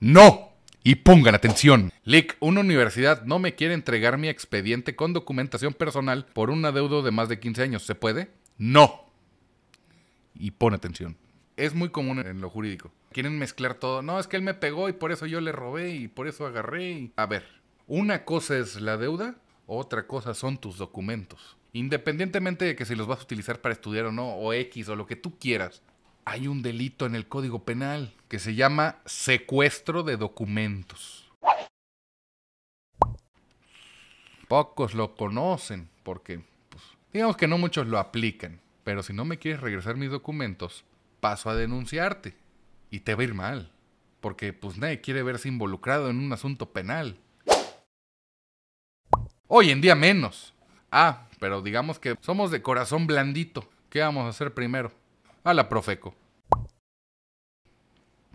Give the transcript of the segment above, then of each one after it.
No. Y pongan atención. Lick, una universidad no me quiere entregar mi expediente con documentación personal por un adeudo de más de 15 años. ¿Se puede? No. Y pon atención. Es muy común en lo jurídico. Quieren mezclar todo. No, es que él me pegó y por eso yo le robé y por eso agarré. A ver, una cosa es la deuda, otra cosa son tus documentos. Independientemente de que si los vas a utilizar para estudiar o no, o X o lo que tú quieras, hay un delito en el Código Penal que se llama secuestro de documentos. Pocos lo conocen porque, pues, digamos que no muchos lo aplican. Pero si no me quieres regresar mis documentos, paso a denunciarte. Y te va a ir mal. Porque pues nadie quiere verse involucrado en un asunto penal. Hoy en día menos. Ah, pero digamos que somos de corazón blandito. ¿Qué vamos a hacer primero? A la Profeco.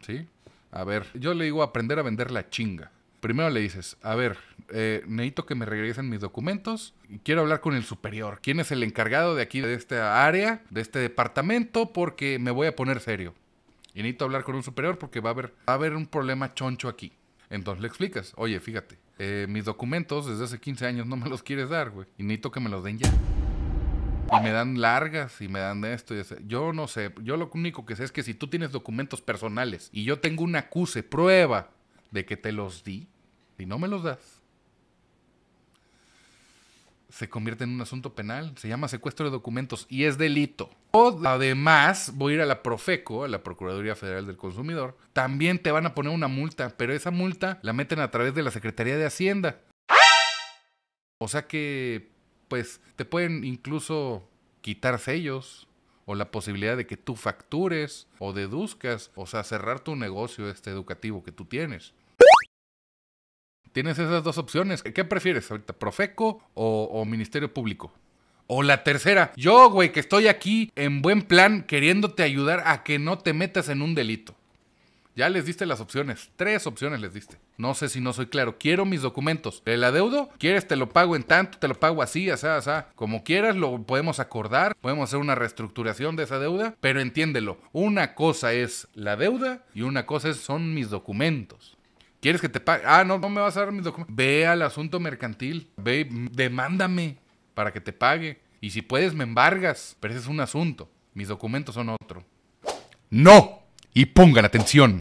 ¿Sí? A ver, yo le digo aprender a vender la chinga. Primero le dices, a ver, eh, necesito que me regresen mis documentos y quiero hablar con el superior. ¿Quién es el encargado de aquí, de esta área, de este departamento? Porque me voy a poner serio. Y necesito hablar con un superior porque va a haber, va a haber un problema choncho aquí. Entonces le explicas, oye, fíjate, eh, mis documentos desde hace 15 años no me los quieres dar, güey. Y necesito que me los den ya. Y me dan largas y me dan esto y. Yo no sé, yo lo único que sé es que si tú tienes documentos personales y yo tengo una acuse, prueba de que te los di, y no me los das, se convierte en un asunto penal. Se llama secuestro de documentos y es delito. O, además, voy a ir a la Profeco, a la Procuraduría Federal del Consumidor. También te van a poner una multa, pero esa multa la meten a través de la Secretaría de Hacienda. O sea que, pues, te pueden incluso quitar sellos o la posibilidad de que tú factures o deduzcas, o sea, cerrar tu negocio este educativo que tú tienes. Tienes esas dos opciones. ¿Qué prefieres ahorita? ¿Profeco o, o Ministerio Público? O la tercera, yo, güey, que estoy aquí en buen plan queriéndote ayudar a que no te metas en un delito. Ya les diste las opciones. Tres opciones les diste. No sé si no soy claro. Quiero mis documentos. ¿El adeudo? ¿Quieres? Te lo pago en tanto, te lo pago así, así, así. Como quieras, lo podemos acordar. Podemos hacer una reestructuración de esa deuda. Pero entiéndelo. Una cosa es la deuda y una cosa es, son mis documentos. ¿Quieres que te pague? Ah, no, no me vas a dar mis documentos. Ve al asunto mercantil. Ve, demándame para que te pague. Y si puedes, me embargas. Pero ese es un asunto. Mis documentos son otro. No. Y pongan atención.